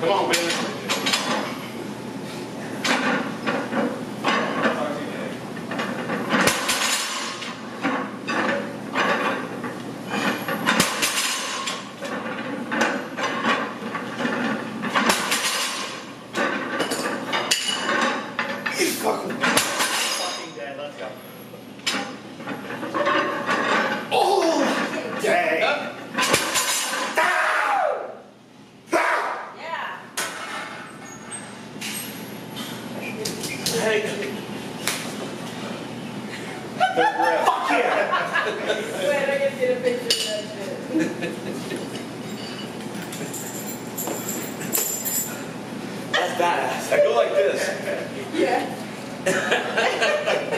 Come on, Billy. Talk Hey. Fuck yeah. Wait, I gotta get a picture of that shit. That's badass. I go like this. Yeah.